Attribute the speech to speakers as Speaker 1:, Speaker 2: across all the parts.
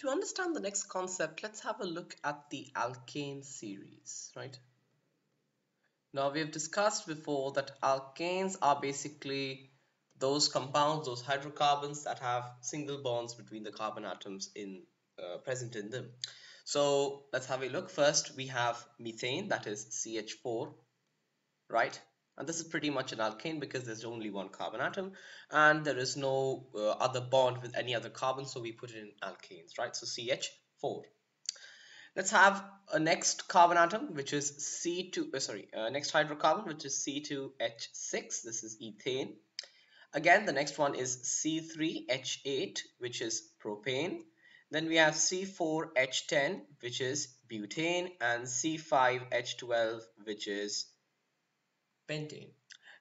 Speaker 1: To understand the next concept, let's have a look at the alkane series, right? Now we have discussed before that alkanes are basically those compounds, those hydrocarbons that have single bonds between the carbon atoms in uh, present in them. So let's have a look. First, we have methane, that is CH4, right? And this is pretty much an alkane because there's only one carbon atom and there is no uh, other bond with any other carbon so we put it in alkanes right? So CH4 let's have a next carbon atom which is C2 uh, sorry uh, next hydrocarbon which is C2H6 this is ethane. Again the next one is C3H8 which is propane. Then we have C4H10 which is butane and C5H12 which is pentane.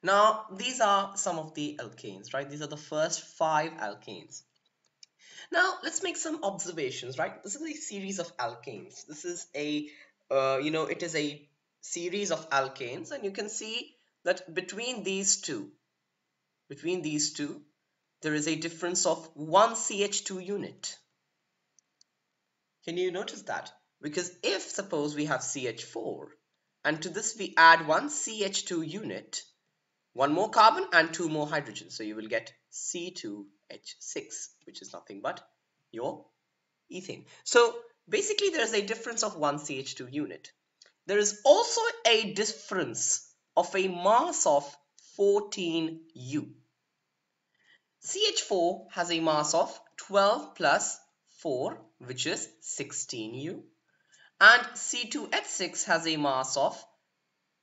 Speaker 1: Now, these are some of the alkanes, right? These are the first five alkanes. Now, let's make some observations, right? This is a series of alkanes. This is a, uh, you know, it is a series of alkanes and you can see that between these two, between these two, there is a difference of one CH2 unit. Can you notice that? Because if suppose we have CH4 and to this we add one CH2 unit, one more carbon and two more hydrogen. So you will get C2H6, which is nothing but your ethane. So basically there is a difference of one CH2 unit. There is also a difference of a mass of 14U. CH4 has a mass of 12 plus 4, which is 16U and C2H6 has a mass of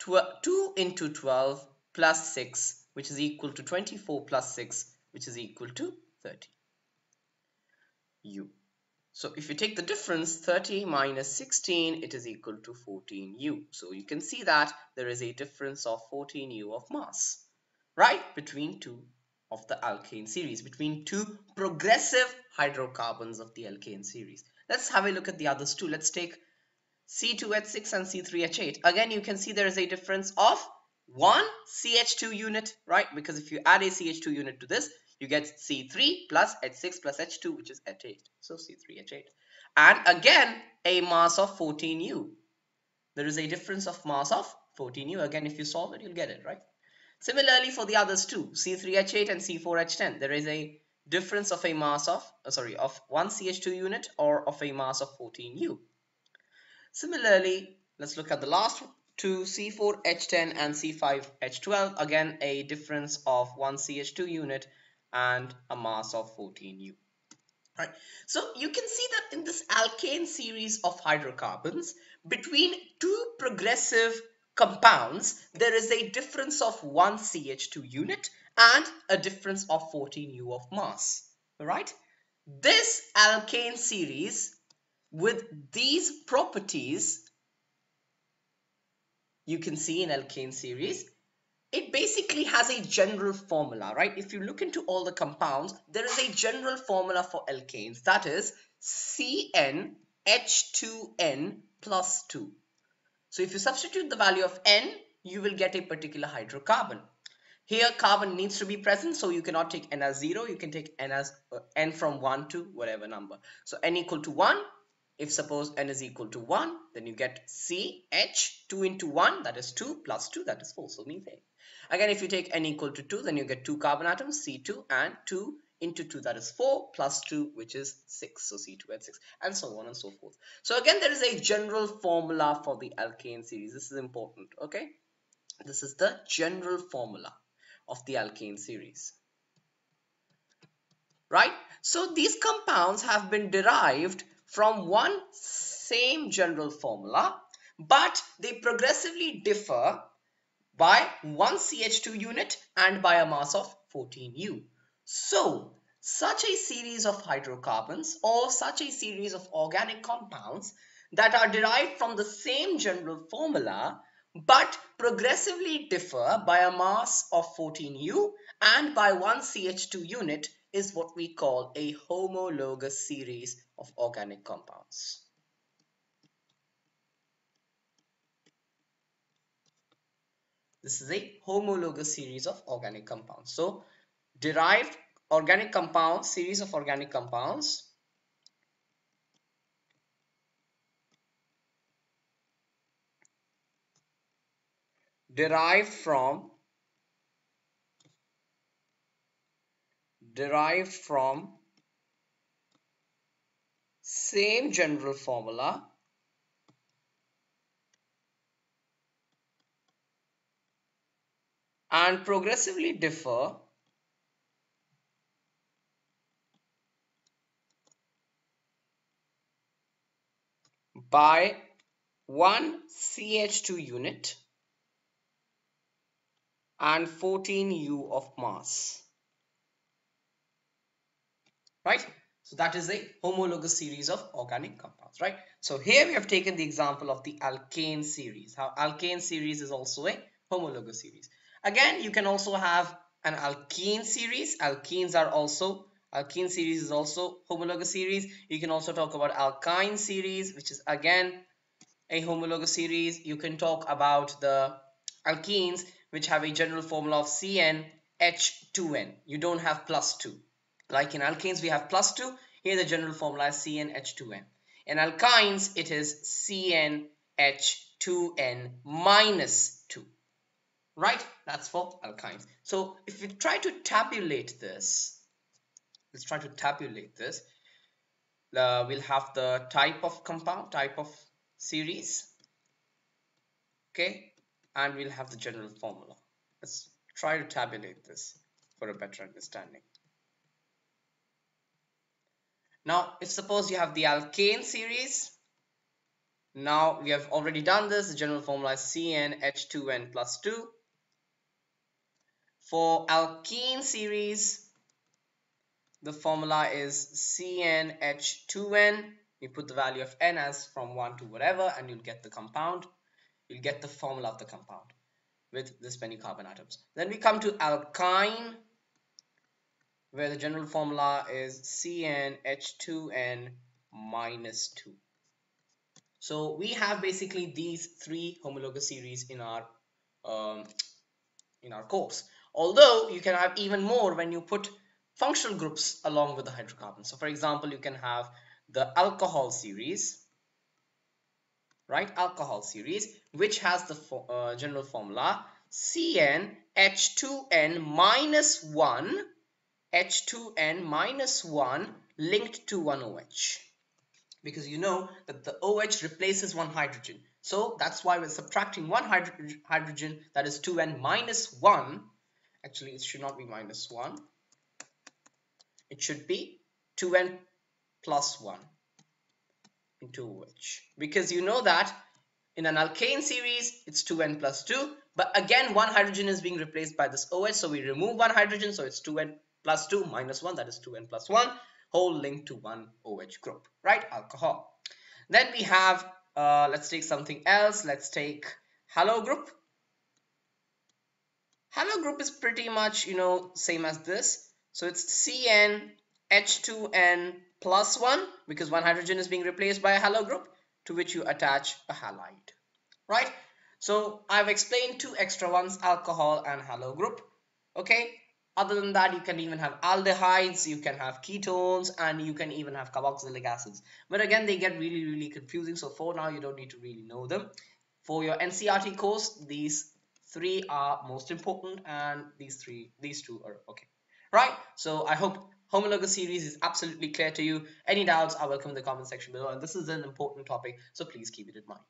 Speaker 1: 2 into 12 plus 6 which is equal to 24 plus 6 which is equal to 30 U. So if you take the difference 30 minus 16 it is equal to 14 U. So you can see that there is a difference of 14 U of mass right between two of the alkane series between two progressive hydrocarbons of the alkane series. Let's have a look at the others too. Let's take C2H6 and C3H8. Again, you can see there is a difference of one CH2 unit, right? Because if you add a CH2 unit to this, you get C3 plus H6 plus H2, which is H8. So C3H8. And again, a mass of 14U. There is a difference of mass of 14U. Again, if you solve it, you'll get it, right? Similarly, for the others too, C3H8 and C4H10, there is a difference of a mass of, uh, sorry, of one CH2 unit or of a mass of 14U. Similarly, let's look at the last two, C4H10 and C5H12. Again, a difference of one CH2 unit and a mass of 14U. Right. So you can see that in this alkane series of hydrocarbons, between two progressive compounds, there is a difference of one CH2 unit and a difference of 14U of mass. All right. This alkane series with these properties you can see in alkane series it basically has a general formula right? If you look into all the compounds there is a general formula for alkanes that is CnH2n plus 2 so if you substitute the value of n you will get a particular hydrocarbon. Here carbon needs to be present so you cannot take n as 0 you can take n as uh, n from 1 to whatever number. So n equal to 1 if suppose n is equal to 1, then you get CH, 2 into 1, that is 2, plus 2, that is 4, so methane. Again, if you take n equal to 2, then you get 2 carbon atoms, C2, and 2 into 2, that is 4, plus 2, which is 6, so C2 and 6, and so on and so forth. So again, there is a general formula for the alkane series. This is important, okay? This is the general formula of the alkane series. Right? So these compounds have been derived from one same general formula, but they progressively differ by one CH2 unit and by a mass of 14U. So, such a series of hydrocarbons or such a series of organic compounds that are derived from the same general formula but progressively differ by a mass of 14U and by one CH2 unit is what we call a homologous series of organic compounds. This is a homologous series of organic compounds. So derived organic compounds, series of organic compounds derived from derived from same general formula and progressively differ by 1 CH2 unit and 14 U of mass. Right? So that is a homologous series of organic compounds, right? So here we have taken the example of the alkane series. How alkane series is also a homologous series. Again, you can also have an alkene series. Alkenes are also alkene series is also homologous series. You can also talk about alkyne series, which is again a homologous series. You can talk about the alkenes, which have a general formula of CnH2n. You don't have plus 2. Like in alkanes, we have plus 2. Here the general formula is CnH2n. In alkynes, it is CnH2n minus 2. Right? That's for alkynes. So if we try to tabulate this, let's try to tabulate this. Uh, we'll have the type of compound, type of series. Okay, and we'll have the general formula. Let's try to tabulate this for a better understanding. Now, if suppose you have the alkane series, now we have already done this. The general formula is CnH2n plus 2. For alkene series, the formula is CnH2n. You put the value of n as from 1 to whatever and you'll get the compound you'll get the formula of the compound with this many carbon atoms. Then we come to alkyne where the general formula is CnH2n minus 2. So we have basically these three homologous series in our um, in our course. Although you can have even more when you put functional groups along with the hydrocarbons. So for example, you can have the alcohol series right alcohol series which has the uh, general formula CnH2n minus 1 H2n minus 1 linked to one OH because you know that the OH replaces one hydrogen. So that's why we're subtracting one hydro hydrogen that is 2n minus 1 actually it should not be minus 1 it should be 2n plus 1 into OH because you know that in an alkane series it's 2n plus 2 but again one hydrogen is being replaced by this OH so we remove one hydrogen so it's 2n plus 2 minus 1 that is 2n plus 1 whole linked to one OH group right? Alcohol. Then we have uh, let's take something else. Let's take halo group. Halo group is pretty much you know same as this. So it's CN H2N plus 1 because one hydrogen is being replaced by a halo group to which you attach a halide right? So I've explained two extra ones alcohol and halo group okay other than that you can even have aldehydes you can have ketones and you can even have carboxylic acids but again they get really really confusing so for now you don't need to really know them for your NCERT course these three are most important and these three these two are okay right so I hope homologous series is absolutely clear to you. Any doubts are welcome in the comment section below. And this is an important topic, so please keep it in mind.